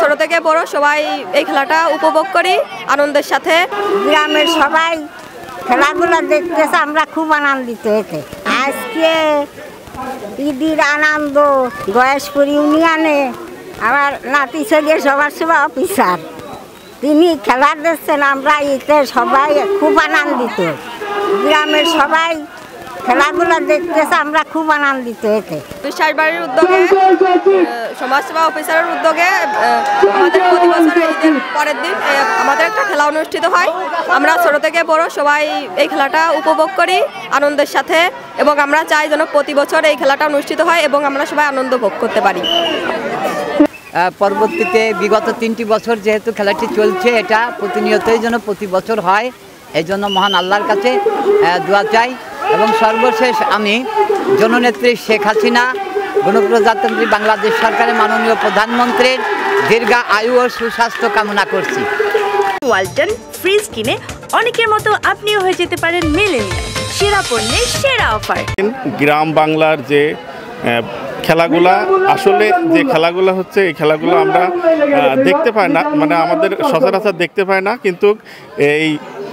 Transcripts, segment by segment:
ছোট থেকে বড় সবাই এই খেলাটা উপভোগ করি আনন্দের সাথে। গ্রামের সবাই খেলাগুলো দেখতেছে, আমরা খুব আনন্দিত এতে। আজকে ঈদের আনন্দ, গয়েশপুর ইউনিয়নে আমার নাতি ছেলে সবার সবাই অফিসার। তিনি খেলা দেখছেন, আমরা এতে সবাই খুব আনন্দিত। গ্রামের সবাই খেলাধুলা দেখতেছে আমরা খুব আনন্দিত এতে। বিশ্বাস বাড়ির উদ্যোগে সমাজসেবা অফিসারের উদ্যোগে আমাদের প্রতি বছর ঈদের পরের দিন আমাদের একটা খেলা অনুষ্ঠিত হয়। আমরা ছোট থেকে বড় সবাই এই খেলাটা উপভোগ করি আনন্দের সাথে এবং আমরা চাই যেন প্রতি বছর এই খেলাটা অনুষ্ঠিত হয় এবং আমরা সবাই আনন্দ ভোগ করতে পারি। পরবর্তীতে বিগত তিনটি বছর যেহেতু খেলাটি চলছে এটা প্রতিনিয়তই যেন প্রতি বছর হয় এই জন্য মহান আল্লাহর কাছে দোয়া চাই। এবং সর্বশেষ আমি জননেত্রী শেখ হাসিনা গণপ্রজাতন্ত্রী বাংলাদেশ সরকারের মাননীয় প্রধানমন্ত্রীর দীর্ঘ আয়ু ও সুস্বাস্থ্য কামনা করছি। ওয়ালটন ফ্রিজ কিনে অনেকের মতো আপনিও হয়ে যেতে পারেন মেলেনিয়া সেরা পণ্যের সেরা অফার। গ্রাম বাংলার যে খেলাগুলা আসলে যে খেলাগুলো হচ্ছে এই খেলাগুলো আমরা দেখতে পাই না মানে আমাদের সচরাচর দেখতে পাই না কিন্তু এই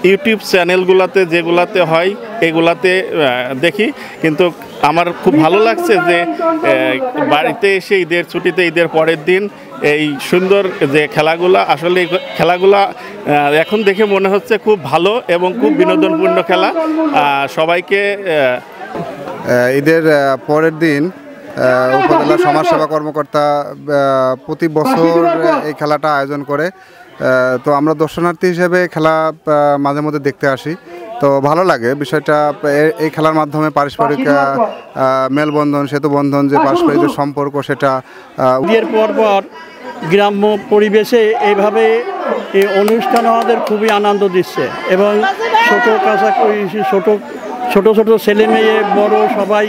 ইউটিউব চ্যানেলগুলোতে যেগুলাতে হয়, এগুলাতে দেখি। কিন্তু আমার খুব ভালো লাগছে যে বাড়িতে এসে ঈদের ছুটিতে, ঈদের পরের দিন এই সুন্দর যে খেলাগুলা, আসলে খেলাগুলা এখন দেখে মনে হচ্ছে খুব ভালো এবং খুব বিনোদনপূর্ণ খেলা। সবাইকে ঈদের পরের দিন উপজেলা সমাজসেবা কর্মকর্তা প্রতি বছর এই খেলাটা আয়োজন করে। তো আমরা দর্শনার্থী হিসেবে খেলা মাঝে মধ্যে দেখতে আসি। তো ভালো লাগে বিষয়টা এই খেলার মাধ্যমে পারস্পরিক মেলবন্ধন সেতুবন্ধন যে পারস্পরিক যে সম্পর্ক সেটা বিয়ের পর পর গ্রাম্য পরিবেশে এইভাবে এই অনুষ্ঠান আমাদের খুবই আনন্দ দিচ্ছে এবং ছোটো কাছাকাছি ছোটো ছোটো ছোট ছেলে মেয়ে বড় সবাই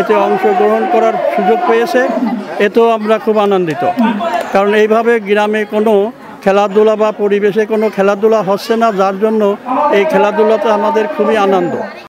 এতে অংশগ্রহণ করার সুযোগ পেয়েছে, এতেও আমরা খুব আনন্দিত। কারণ এইভাবে গ্রামে কোনো খেলাধুলা বা পরিবেশে কোনো খেলাধুলা হচ্ছে না, যার জন্য এই খেলাধুলাতে আমাদের খুবই আনন্দ।